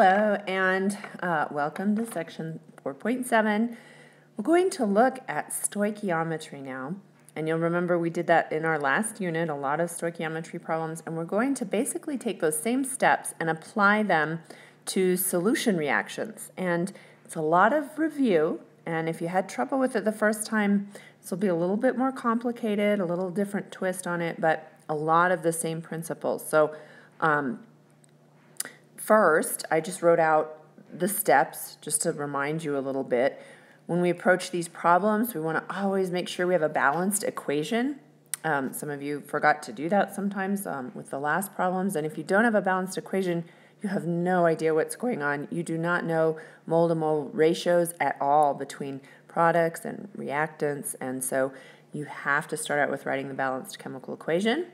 Hello, and uh, welcome to section 4.7. We're going to look at stoichiometry now. And you'll remember we did that in our last unit, a lot of stoichiometry problems, and we're going to basically take those same steps and apply them to solution reactions. And it's a lot of review, and if you had trouble with it the first time, this will be a little bit more complicated, a little different twist on it, but a lot of the same principles. So um, First, I just wrote out the steps just to remind you a little bit. When we approach these problems, we want to always make sure we have a balanced equation. Um, some of you forgot to do that sometimes um, with the last problems. And if you don't have a balanced equation, you have no idea what's going on. You do not know mole to mole ratios at all between products and reactants. And so you have to start out with writing the balanced chemical equation.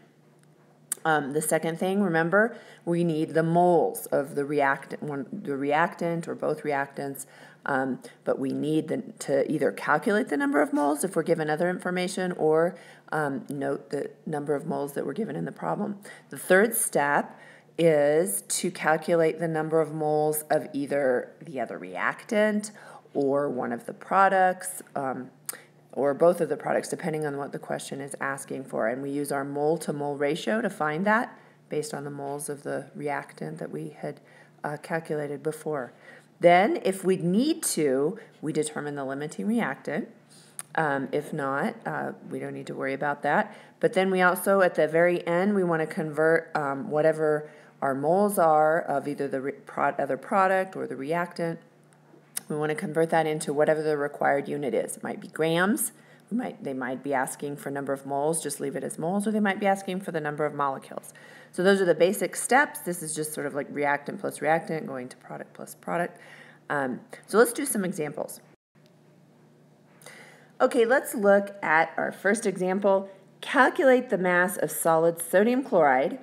Um, the second thing, remember, we need the moles of the reactant, one, the reactant or both reactants, um, but we need the, to either calculate the number of moles if we're given other information or um, note the number of moles that were given in the problem. The third step is to calculate the number of moles of either the other reactant or one of the products. Or both of the products, depending on what the question is asking for. And we use our mole to mole ratio to find that based on the moles of the reactant that we had uh, calculated before. Then, if we need to, we determine the limiting reactant. Um, if not, uh, we don't need to worry about that. But then we also, at the very end, we want to convert um, whatever our moles are of either the pro- other product or the reactant we want to convert that into whatever the required unit is. It might be grams. We might, they might be asking for number of moles, just leave it as moles, or they might be asking for the number of molecules. So those are the basic steps. This is just sort of like reactant plus reactant going to product plus product. Um, so let's do some examples. Okay, let's look at our first example. Calculate the mass of solid sodium chloride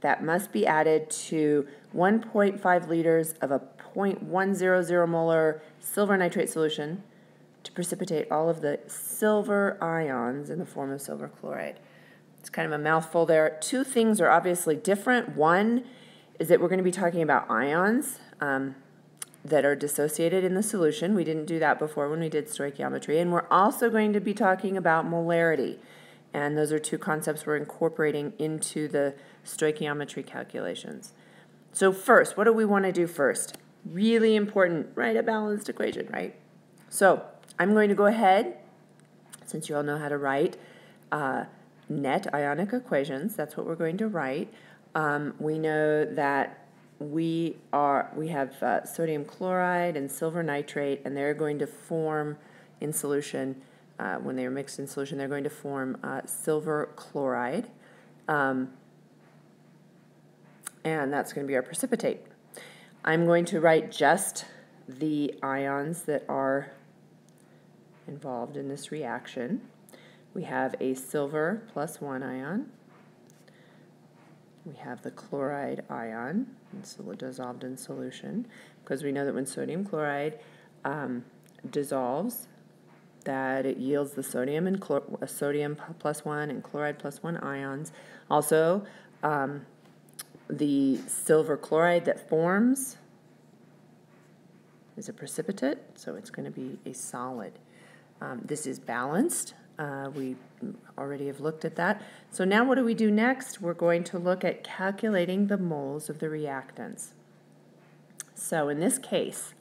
that must be added to 1.5 liters of a 0.100 molar silver nitrate solution to precipitate all of the silver ions in the form of silver chloride. It's kind of a mouthful there. Two things are obviously different. One is that we're going to be talking about ions um, that are dissociated in the solution. We didn't do that before when we did stoichiometry. And we're also going to be talking about molarity. And those are two concepts we're incorporating into the stoichiometry calculations. So first, what do we want to do first? Really important, write a balanced equation, right? So I'm going to go ahead, since you all know how to write uh, net ionic equations, that's what we're going to write. Um, we know that we are we have uh, sodium chloride and silver nitrate, and they're going to form in solution uh, when they are mixed in solution. They're going to form uh, silver chloride, um, and that's going to be our precipitate. I'm going to write just the ions that are involved in this reaction. We have a silver plus one ion. We have the chloride ion, so dissolved in solution, because we know that when sodium chloride um, dissolves, that it yields the sodium and chlor- sodium plus one and chloride plus one ions. Also, um, the silver chloride that forms is a precipitate, so it's going to be a solid. Um, this is balanced. Uh, we already have looked at that. So now what do we do next? We're going to look at calculating the moles of the reactants. So in this case,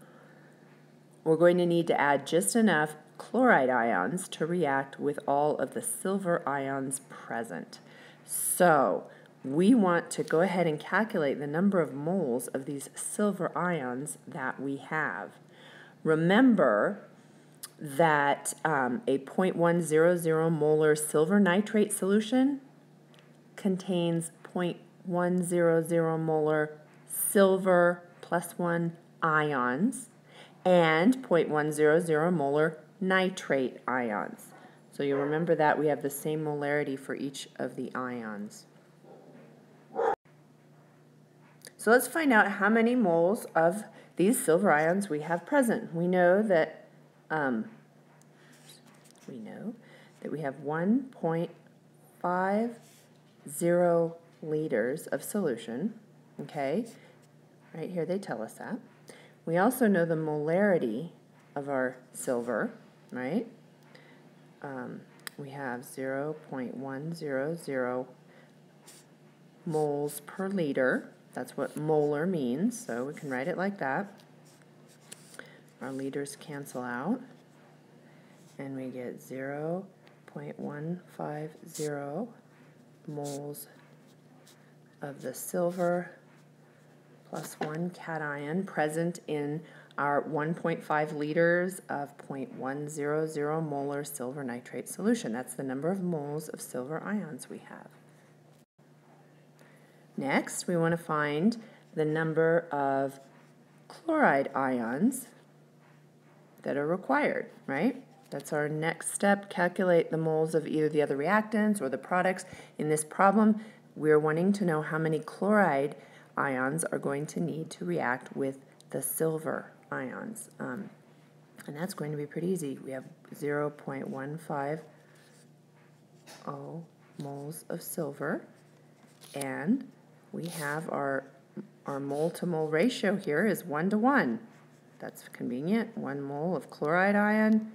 we're going to need to add just enough chloride ions to react with all of the silver ions present. So we want to go ahead and calculate the number of moles of these silver ions that we have. Remember that um, a 0.100 molar silver nitrate solution contains 0.100 molar silver plus 1 ions and 0.100 molar nitrate ions. So you'll remember that we have the same molarity for each of the ions. So let's find out how many moles of these silver ions we have present. We know that um, we know that we have 1.50 liters of solution. Okay, Right here they tell us that. We also know the molarity of our silver, right? Um, we have 0.100 moles per liter. That's what molar means, so we can write it like that. Our liters cancel out, and we get 0.150 moles of the silver plus one cation present in our 1.5 liters of 0.100 molar silver nitrate solution. That's the number of moles of silver ions we have. Next, we want to find the number of chloride ions that are required, right? That's our next step. Calculate the moles of either the other reactants or the products. In this problem, we're wanting to know how many chloride ions are going to need to react with the silver ions. Um, and that's going to be pretty easy. We have 0.150 moles of silver, and we have our, our mole to mole ratio here is 1 to 1. That's convenient. 1 mole of chloride ion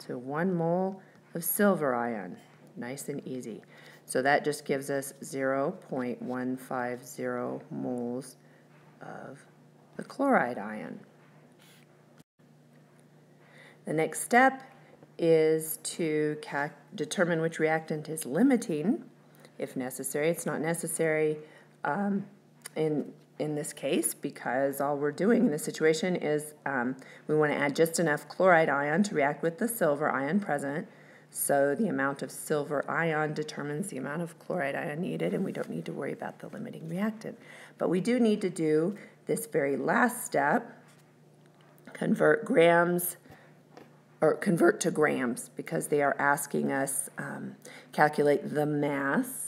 to 1 mole of silver ion. Nice and easy. So that just gives us 0.150 moles of the chloride ion. The next step is to determine which reactant is limiting, if necessary. It's not necessary um, in, in this case because all we're doing in this situation is um, we want to add just enough chloride ion to react with the silver ion present. So the amount of silver ion determines the amount of chloride ion needed, and we don't need to worry about the limiting reactant. But we do need to do this very last step, convert grams or convert to grams because they are asking us um, calculate the mass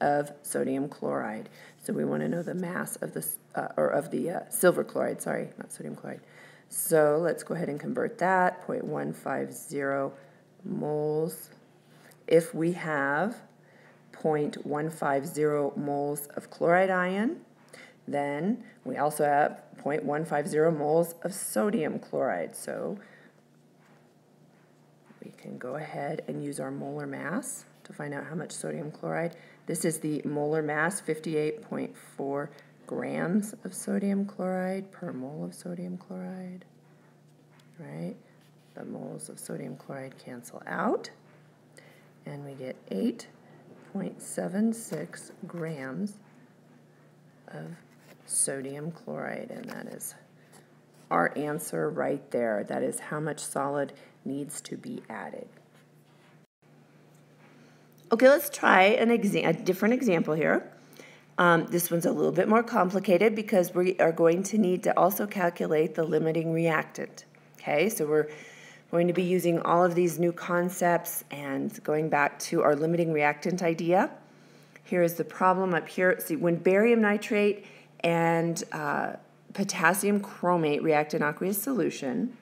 of sodium chloride. So we want to know the mass of the uh, or of the uh, silver chloride. Sorry, not sodium chloride. So let's go ahead and convert that 0.150 moles. If we have 0.150 moles of chloride ion, then we also have 0.150 moles of sodium chloride. So we can go ahead and use our molar mass to find out how much sodium chloride. This is the molar mass, 58.4 grams of sodium chloride per mole of sodium chloride, right? The moles of sodium chloride cancel out, and we get 8.76 grams of sodium chloride, and that is our answer right there. That is how much solid needs to be added. Okay, let's try an exa- a different example here. Um, this one's a little bit more complicated because we are going to need to also calculate the limiting reactant. Okay, so we're going to be using all of these new concepts and going back to our limiting reactant idea. Here is the problem up here. See, when barium nitrate and uh, potassium chromate react in aqueous solution,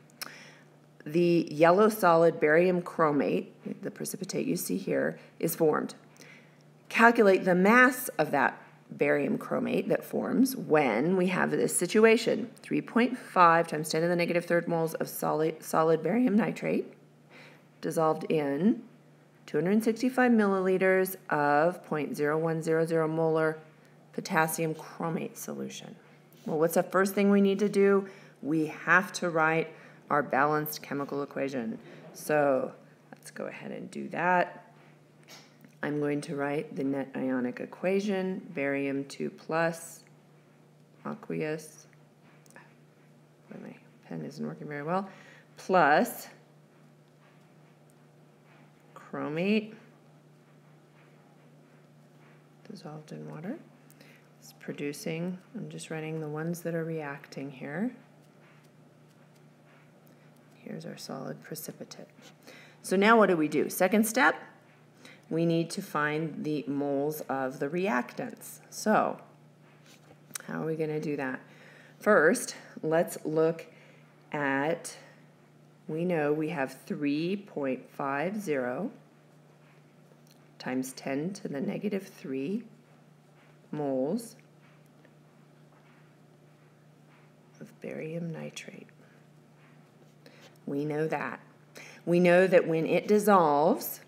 the yellow solid barium chromate, the precipitate you see here, is formed. Calculate the mass of that barium chromate that forms when we have this situation 3.5 times 10 to the negative third moles of solid, solid barium nitrate dissolved in 265 milliliters of 0.0100 molar potassium chromate solution. Well, what's the first thing we need to do? We have to write our balanced chemical equation. So let's go ahead and do that. I'm going to write the net ionic equation, barium 2 plus aqueous, my pen isn't working very well, plus chromate dissolved in water. It's producing, I'm just writing the ones that are reacting here. Here's our solid precipitate. So now what do we do? Second step, we need to find the moles of the reactants. So how are we going to do that? First, let's look at, we know we have 3.50 times 10 to the negative 3 moles of barium nitrate. We know that. We know that when it dissolves,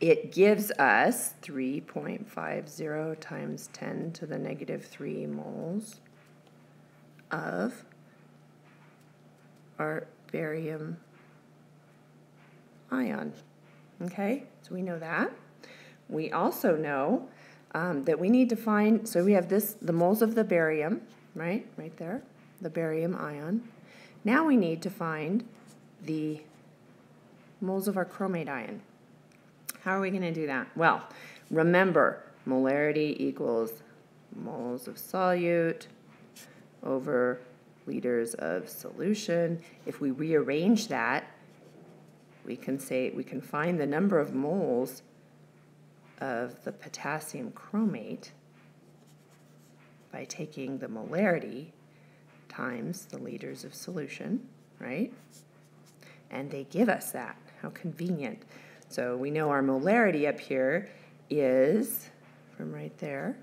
it gives us 3.50 times 10 to the negative 3 moles of our barium ion. Okay, so we know that. We also know um, that we need to find, so we have this, the moles of the barium, right, right there, the barium ion. Now we need to find the moles of our chromate ion. How are we going to do that? Well, remember, molarity equals moles of solute over liters of solution. If we rearrange that, we can say we can find the number of moles of the potassium chromate by taking the molarity times the liters of solution, right? And they give us that. How convenient. So we know our molarity up here is, from right there,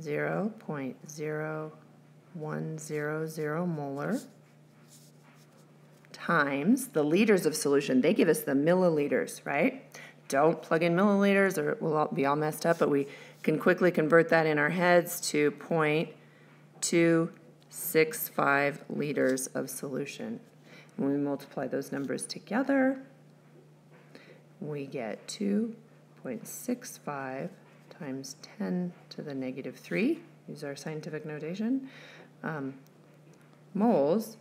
0 0.0100 molar times the liters of solution. They give us the milliliters, right? Don't plug in milliliters or it will all be all messed up, but we can quickly convert that in our heads to 0.265 liters of solution. When we multiply those numbers together, we get 2.65 times 10 to the negative 3, use our scientific notation, um, moles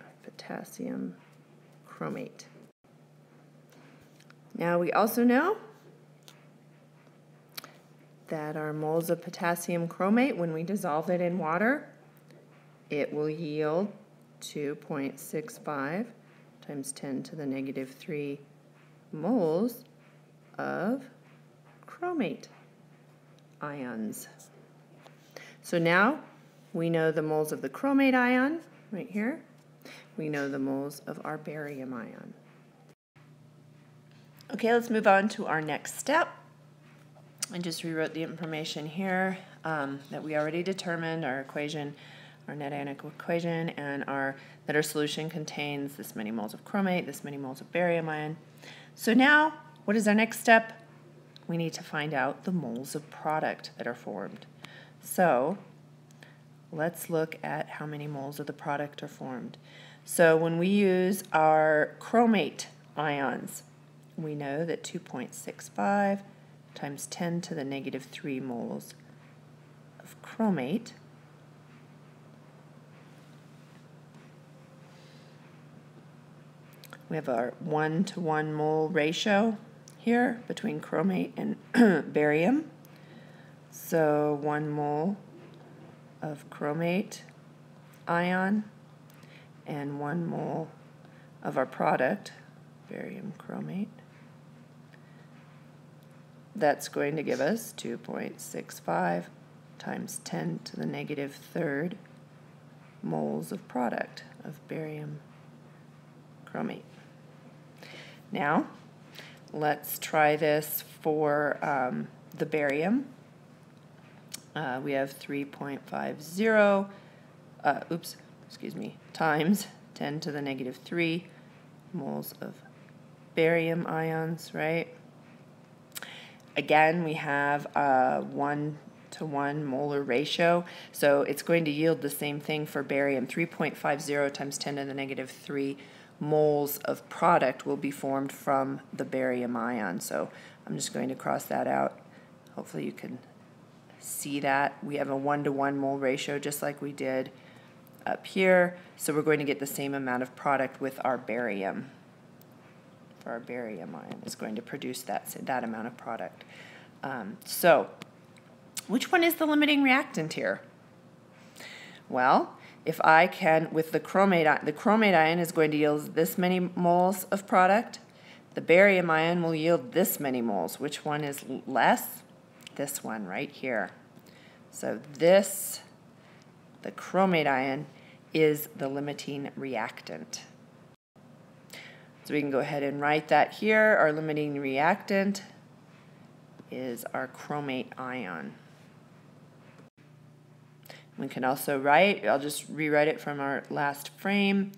of potassium chromate. Now we also know that our moles of potassium chromate, when we dissolve it in water, it will yield 2.65 times 10 to the negative 3 moles of chromate ions. So now we know the moles of the chromate ion right here. We know the moles of our barium ion. Okay, let's move on to our next step. I just rewrote the information here um, that we already determined, our equation our net ionic equation, and our that our solution contains this many moles of chromate, this many moles of barium ion. So now, what is our next step? We need to find out the moles of product that are formed. So let's look at how many moles of the product are formed. So when we use our chromate ions, we know that 2.65 times 10 to the negative 3 moles of chromate We have our 1 to 1 mole ratio here between chromate and barium. So 1 mole of chromate ion and 1 mole of our product, barium chromate. That's going to give us 2.65 times 10 to the negative third moles of product of barium chromate. Now, let's try this for um, the barium. Uh, we have 3.50, uh, oops, excuse me, times 10 to the negative 3 moles of barium ions, right? Again, we have a 1 to 1 molar ratio, so it's going to yield the same thing for barium, 3.50 times 10 to the negative 3 moles of product will be formed from the barium ion. So I'm just going to cross that out. Hopefully you can see that. We have a one-to-one mole ratio just like we did up here. So we're going to get the same amount of product with our barium. For our barium ion is going to produce that, that amount of product. Um, so which one is the limiting reactant here? Well, if I can, with the chromate, ion, the chromate ion is going to yield this many moles of product. The barium ion will yield this many moles. Which one is less? This one right here. So this, the chromate ion, is the limiting reactant. So we can go ahead and write that here. Our limiting reactant is our chromate ion. We can also write, I'll just rewrite it from our last frame,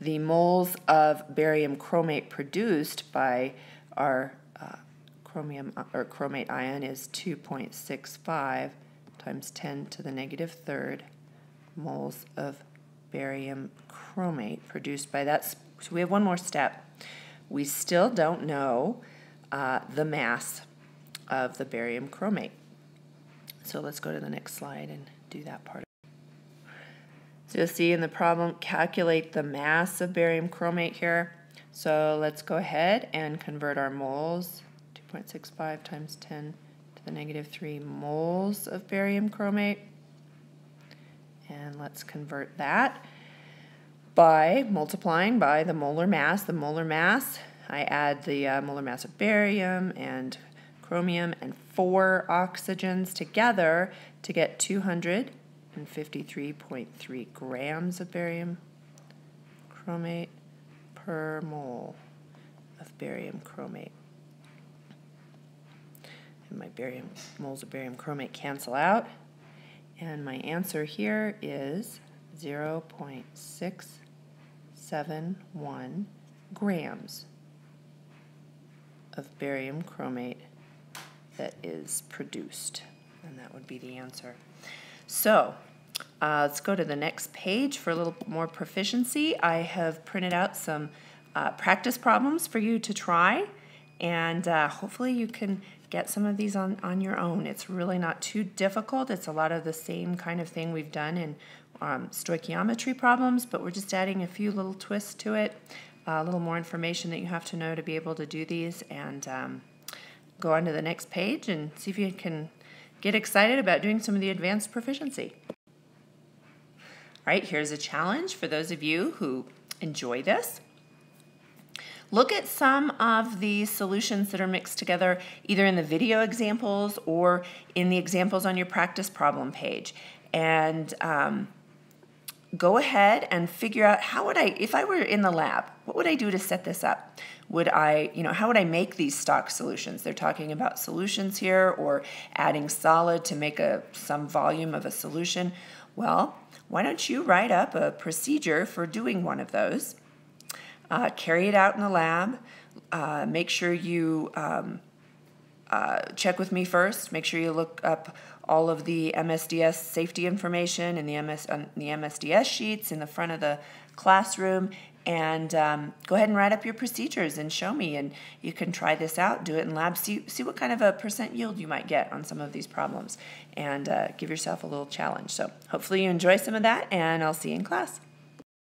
the moles of barium chromate produced by our uh, chromium or chromate ion is 2.65 times 10 to the negative third moles of barium chromate produced by that. So we have one more step. We still don't know uh, the mass of the barium chromate. So let's go to the next slide and do that part. So you'll see in the problem, calculate the mass of barium chromate here. So let's go ahead and convert our moles, 2.65 times 10 to the negative 3 moles of barium chromate. And let's convert that by multiplying by the molar mass. The molar mass, I add the uh, molar mass of barium and chromium and four oxygens together to get 253.3 grams of barium chromate per mole of barium chromate. And my barium moles of barium chromate cancel out. And my answer here is 0.671 grams of barium chromate that is produced. And that would be the answer. So uh, let's go to the next page for a little more proficiency. I have printed out some uh, practice problems for you to try, and uh, hopefully you can get some of these on, on your own. It's really not too difficult. It's a lot of the same kind of thing we've done in um, stoichiometry problems, but we're just adding a few little twists to it, a little more information that you have to know to be able to do these, and um, go on to the next page and see if you can get excited about doing some of the advanced proficiency. All right, here's a challenge for those of you who enjoy this. Look at some of the solutions that are mixed together either in the video examples or in the examples on your practice problem page. And um, go ahead and figure out how would I, if I were in the lab, what would I do to set this up? Would I, you know, how would I make these stock solutions? They're talking about solutions here or adding solid to make a some volume of a solution. Well, why don't you write up a procedure for doing one of those? Uh, carry it out in the lab. Uh, make sure you um, uh, check with me first. Make sure you look up all of the MSDS safety information in the, MS, um, the MSDS sheets in the front of the classroom. And um, go ahead and write up your procedures and show me and you can try this out do it in lab see, see what kind of a percent yield you might get on some of these problems and uh, give yourself a little challenge. So hopefully you enjoy some of that and i'll see you in class